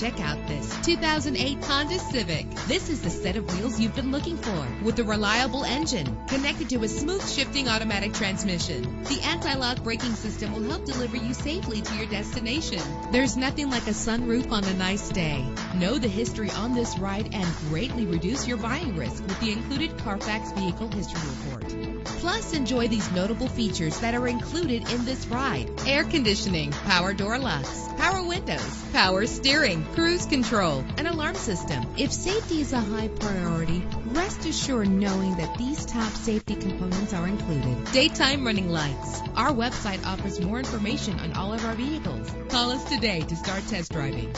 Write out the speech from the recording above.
Check out this 2008 Honda Civic. This is the set of wheels you've been looking for with a reliable engine connected to a smooth shifting automatic transmission. The anti-lock braking system will help deliver you safely to your destination. There's nothing like a sunroof on a nice day. Know the history on this ride and greatly reduce your buying risk with the included Carfax Vehicle History Report. Plus, enjoy these notable features that are included in this ride. Air conditioning, power door locks, power windows, power steering, cruise control, an alarm system. If safety is a high priority, rest assured knowing that these top safety components are included. Daytime running lights. Our website offers more information on all of our vehicles. Call us today to start test driving.